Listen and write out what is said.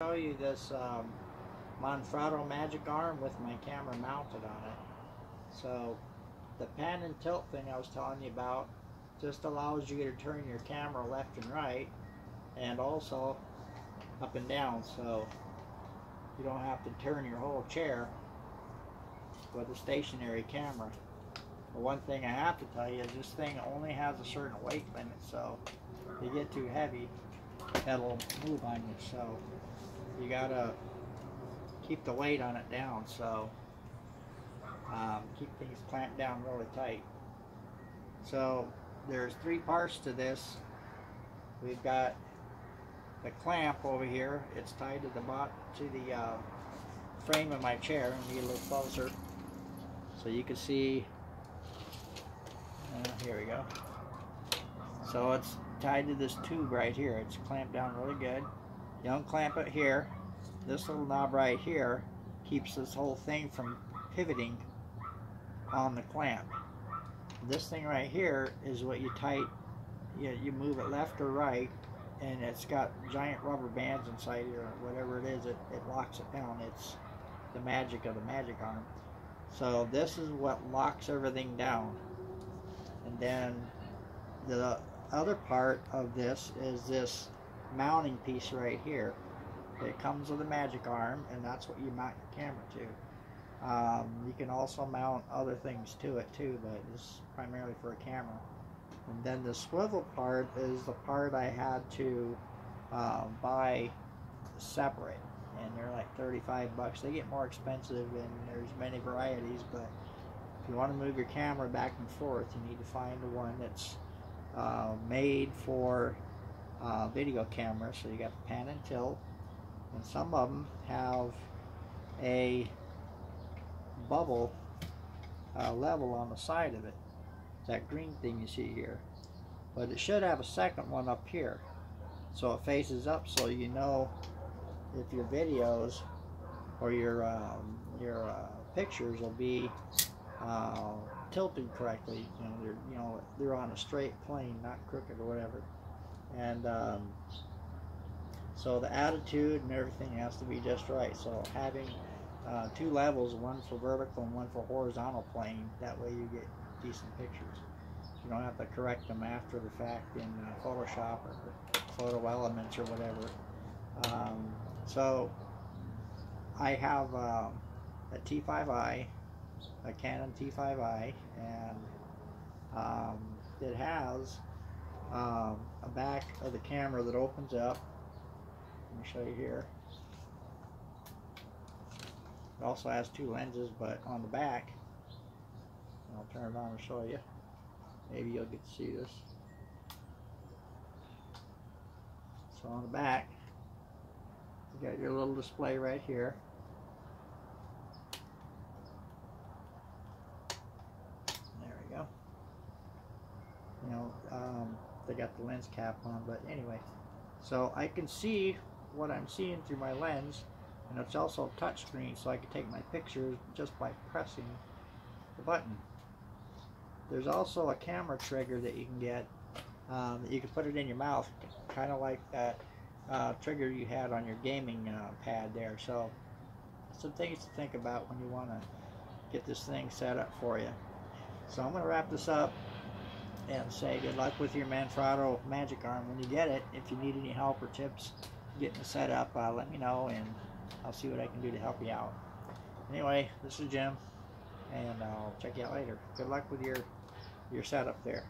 show you this um, Manfrotto magic arm with my camera mounted on it. So the pan and tilt thing I was telling you about just allows you to turn your camera left and right and also up and down so you don't have to turn your whole chair with a stationary camera. But one thing I have to tell you is this thing only has a certain weight limit so if you get too heavy it'll move on you so you gotta keep the weight on it down so um, keep things clamped down really tight. So there's three parts to this. We've got the clamp over here. It's tied to the bot to the uh, frame of my chair. And get a little closer so you can see. Uh, here we go. So it's tied to this tube right here. It's clamped down really good you unclamp it here. This little knob right here keeps this whole thing from pivoting on the clamp. This thing right here is what you tight, you, you move it left or right, and it's got giant rubber bands inside here, or whatever it is, it, it locks it down. It's the magic of the magic arm. So this is what locks everything down. And then the other part of this is this mounting piece right here. It comes with a magic arm, and that's what you mount your camera to. Um, you can also mount other things to it too, but is primarily for a camera. And then the swivel part is the part I had to uh, buy separate, and they're like 35 bucks. They get more expensive, and there's many varieties, but if you want to move your camera back and forth, you need to find the one that's uh, made for uh, video cameras. So you got pan and tilt, and some of them have a bubble uh, level on the side of it. That green thing you see here. But it should have a second one up here. So it faces up so you know if your videos or your um, your uh, pictures will be uh, tilted correctly. You know, they're you know they're on a straight plane, not crooked or whatever and um, so the attitude and everything has to be just right. So having uh, two levels one for vertical and one for horizontal plane that way you get decent pictures. You don't have to correct them after the fact in uh, Photoshop or Photo Elements or whatever. Um, so I have uh, a T5i a Canon T5i and um, it has um, a back of the camera that opens up. Let me show you here. It also has two lenses, but on the back, I'll turn it on and show you. Maybe you'll get to see this. So on the back, you got your little display right here. There we go. You know, um, they got the lens cap on, but anyway. So I can see what I'm seeing through my lens, and it's also a touch screen, so I can take my pictures just by pressing the button. There's also a camera trigger that you can get. Um, you can put it in your mouth, kind of like that uh, trigger you had on your gaming uh, pad there. So some things to think about when you want to get this thing set up for you. So I'm going to wrap this up and say good luck with your Manfrotto Magic Arm when you get it. If you need any help or tips getting it set up, uh, let me know and I'll see what I can do to help you out. Anyway, this is Jim and I'll check you out later. Good luck with your, your setup there.